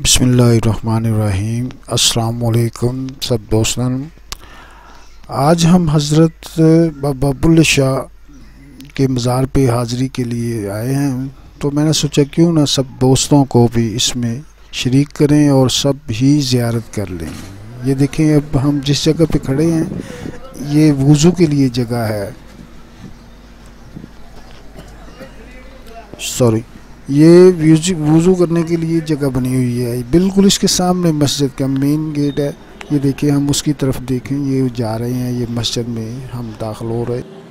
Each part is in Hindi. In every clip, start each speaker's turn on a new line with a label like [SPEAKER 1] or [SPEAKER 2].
[SPEAKER 1] बिसमीम अस्सलाम सब दोस्तन। आज हम हज़रत बाबुल शाह के मज़ार पे हाज़री के लिए आए हैं। तो मैंने सोचा क्यों ना सब दोस्तों को भी इसमें शरीक करें और सब ही ज़्यारत कर लें। ये देखें, अब हम जिस जगह पे खड़े हैं, ये वज़ू के लिए जगह है। सॉरी। ये वज़ू करने के लिए जगह बनी हुई है। बिल्कुल इसके सामने मस्जिद का मेन गेट है। ये देखिए, हम उसकी तरफ़ देखें। ये जा रहे हैं, ये मस्जिद में हम दाखिल हो रहे हैं।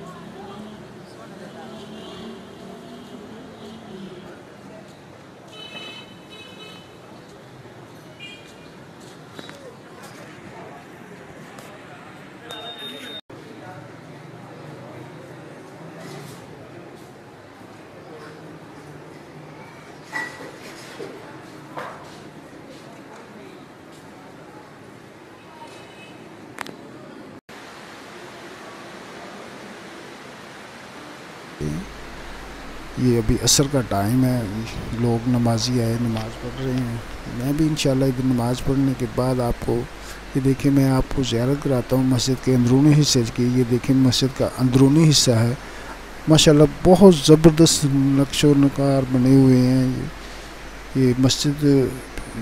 [SPEAKER 1] ये अभी असर का टाइम है। लोग नमाजी आए, नमाज़ पढ़ रहे हैं। मैं भी इंशाल्लाह इधर नमाज़ पढ़ने के बाद आपको, ये देखिए मैं आपको ज़्यारत कराता हूँ मस्जिद के अंदरूनी हिस्से की। ये देखिए मस्जिद का अंदरूनी हिस्सा है। माशाल्लाह बहुत ज़बरदस्त नक्श नकार बने हुए हैं। ये ये मस्जिद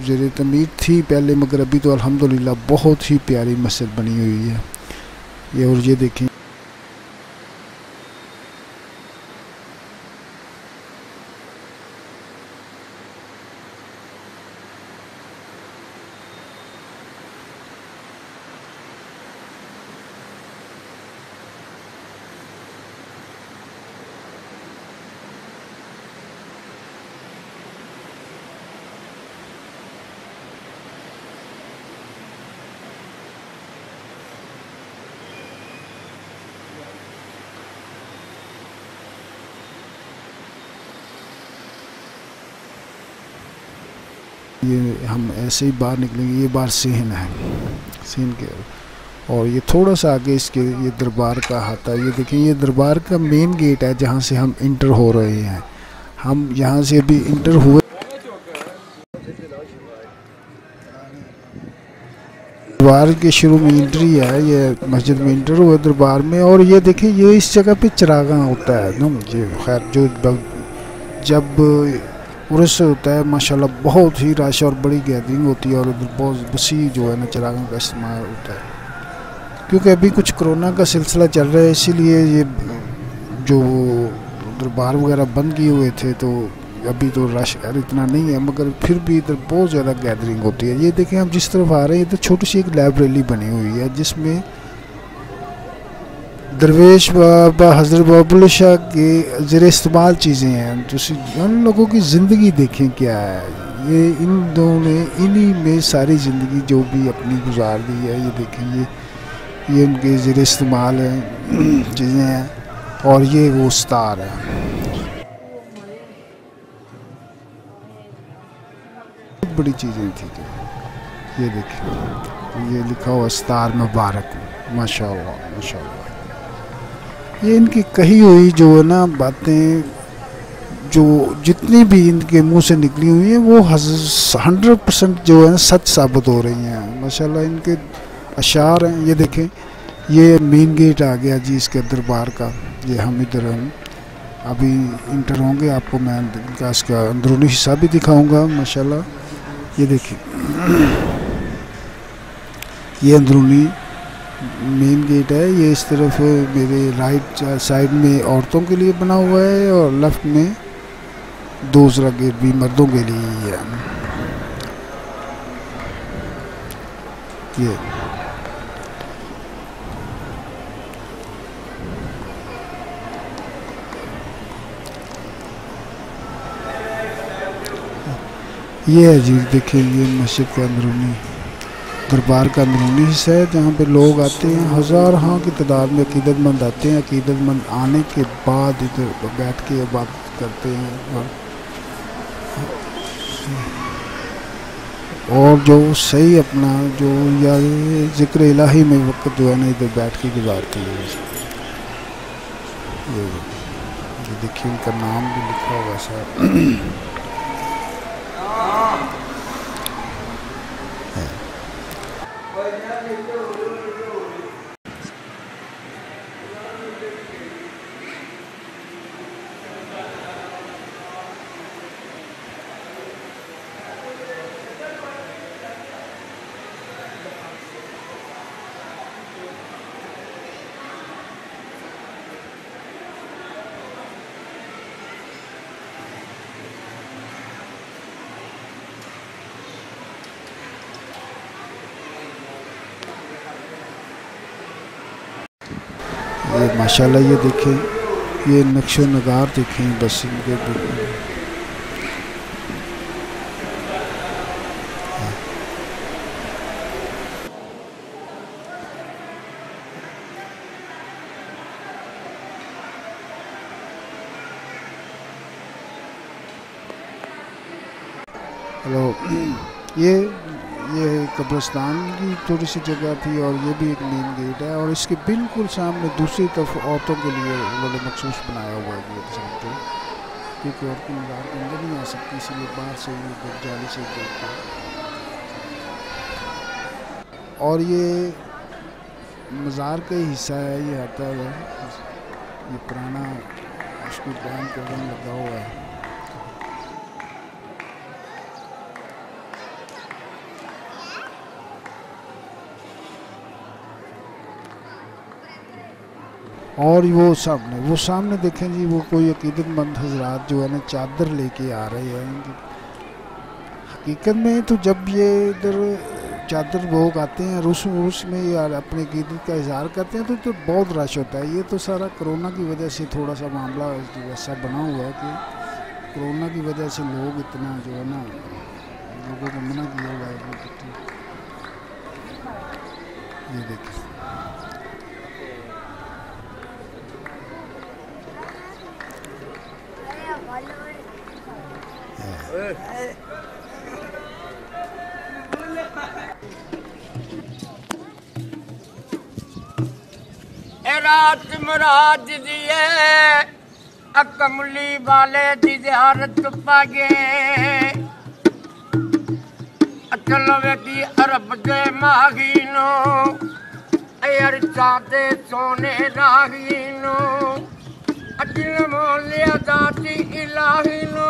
[SPEAKER 1] ज़र तमीर थी पहले, मगर अभी तो अल्हम्दुलिल्लाह बहुत ही प्यारी मस्जिद बनी हुई है। ये और ये देखें ये हम ऐसे ही बाहर निकलेंगे, ये बार सीन है, सीन के। और ये थोड़ा सा आगे इसके, ये दरबार का हाथा ये देखिए ये दरबार का मेन गेट है जहाँ से हम इंटर हो रहे हैं। हम यहाँ से अभी इंटर हुए। दरबार के शुरू में इंट्री है, ये मस्जिद में इंटर हुआ दरबार में। और ये देखिए ये इस जगह पे चरागा होता है। ना, ये खैर, जो जब उर्स होता है, माशाल्लाह, बहुत ही रश और बड़ी गैदरिंग होती है और उधर बहुत वसी जो है ना चरागों का इस्तेमाल होता है। क्योंकि अभी कुछ कोरोना का सिलसिला चल रहा है, इसीलिए ये जो दरबार वगैरह बंद किए हुए थे तो अभी तो रश इतना नहीं है, मगर फिर भी इधर बहुत ज़्यादा गैदरिंग होती है। ये देखें हम जिस तरफ़ आ रहे हैं, इधर छोटी सी एक लाइब्रेरी बनी हुई है, जिसमें दरवेश बाबा, हज़रत बाबुल शाह के ज़र इस्तेमाल चीज़ें हैं। तो उन लोगों की ज़िंदगी देखें क्या है? ये इन दोनों ने, इन्हीं में सारी ज़िंदगी जो भी अपनी गुजार दी है, ये देखें, ये ये उनके ज़र इस्तेमाल हैं, चीज़ें हैं, और ये वो स्तार है। बड़ी चीज़ें थी तो ये देखें, ये लिखा हुआ स्तार मुबारक माशा माशा ये इनकी कही हुई जो है ना बातें, जो जितनी भी इनके मुँह से निकली हुई हैं, वो हंड्रेड परसेंट जो है सच साबित हो रही हैं। माशाल्लाह इनके अशार हैं। ये देखें, ये मेन गेट आ गया जी इसके दरबार का। ये हम इधर हम अभी इंटर होंगे, आपको मैं इनका इसका अंदरूनी हिस्सा भी दिखाऊँगा, माशाल्लाह। ये देखिए ये अंदरूनी मेन गेट है, ये इस तरफ़ मेरे राइट साइड में औरतों के लिए बना हुआ है और लेफ़्ट में दूसरा गेट भी मर्दों के लिए ही है। ये। ये है जी देखिए ये मस्जिद के अंदरूनी दरबार का अंदरूनी हिस्सा है, जहाँ पे लोग आते हैं, हज़ार हाँ की तादाद में अकीदतमंद आते हैं, अकीदतमंद आने के बाद इधर बैठ के इबादत करते हैं और और जो सही अपना जो या ज़िक्र इलाही में वक्त जो है ना, इधर बैठ के गुजारते हैं ये देखिए उनका नाम भी लिखा हुआ सर Vai dar meteu माशाल्लाह ये देखें ये नक्शो नगार देखें बस इनके हेलो ये ये कब्रिस्तान की थोड़ी सी जगह थी और ये भी एक मेन गेट है और इसके बिल्कुल सामने दूसरी तरफ़ औरतों के लिए उन्होंने मखसूस बनाया हुआ है गेट सामने क्योंकि औरतें मज़ार के अंदर नहीं आ सकती, इसलिए बाहर से ही से देखते और ये मज़ार का ही हिस्सा है, ये आता है, ये पुराना उसको बैंक का लगा हुआ है। और वो सामने वो सामने देखें जी वो कोई अकीदतमंद हजरात जो है ना चादर लेके आ रहे हैं हकीकत में तो जब ये इधर चादर लोग आते हैं रूस रूस में यार अपने अकीदत का इजहार करते हैं तो, तो बहुत रश होता है। ये तो सारा कोरोना की वजह से थोड़ा सा मामला ऐसा बना हुआ है कि कोरोना की वजह से लोग इतना जो है ना लोगों को मना किया हुआ है ये देखिए।
[SPEAKER 2] रात मराज दिए अकमली वाले दी पागे। चलो बेटी अरब दे माहीनो अयर चादे सोने राहीनो अजिन मोलिया दाती इलाहीनो।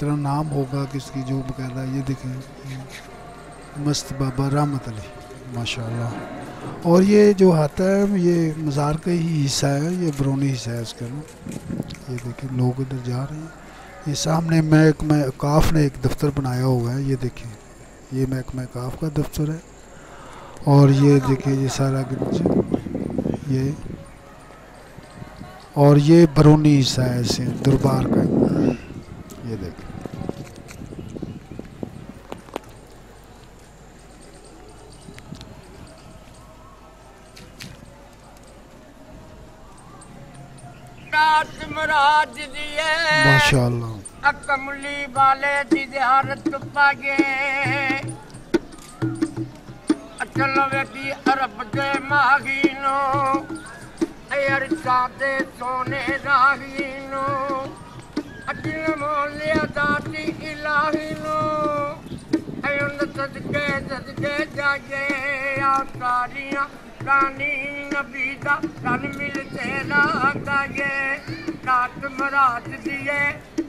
[SPEAKER 1] इतना नाम होगा किसकी जो बकायदा ये देखें। मस्त बाबा रामत अली, माशाल्लाह। और ये जो आता है, ये मज़ार का ही हिस्सा है, ये बरूनी हिस्सा है इसका ये देखें, लोग इधर जा रहे हैं। ये सामने महकमा काफ ने एक दफ्तर बनाया हुआ है, ये देखें। ये महकमा काफ का दफ्तर है। और ये देखिए ये सारा ये। और ये बरूनी हिस्सा है ऐसे दरबार का। ये देखिए
[SPEAKER 2] रात मराज दिए
[SPEAKER 1] माशाल्लाह
[SPEAKER 2] अकमली वाले दी जियारत पागे चलो बेटी अरब दे माहीनो अयर चादे सोने राहीनो अजिन मोलिया दाती इलाहीनो अयुन सदके सदके जागे आसारियाँ रानी नबी दा रन मिल तेरा गाये रात मरात दिए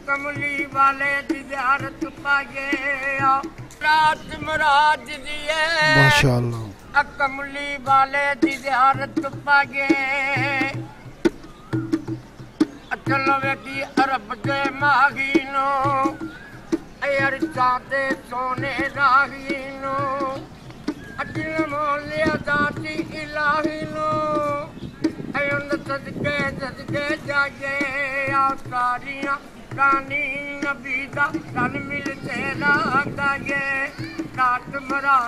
[SPEAKER 2] कमली वाले जियारत पागे रात मराज दिए
[SPEAKER 1] माशाल्लाह।
[SPEAKER 2] अकमली वाले जियारत पागे चलो बेटी अरब दे माहीनो अयर सोने राहीनो अजिन मोलिया दाती इलाहीनो अयुन सदके सदके जागे आसारियाँ रानी नबी दा रन मिल तेरा गाये रात मरा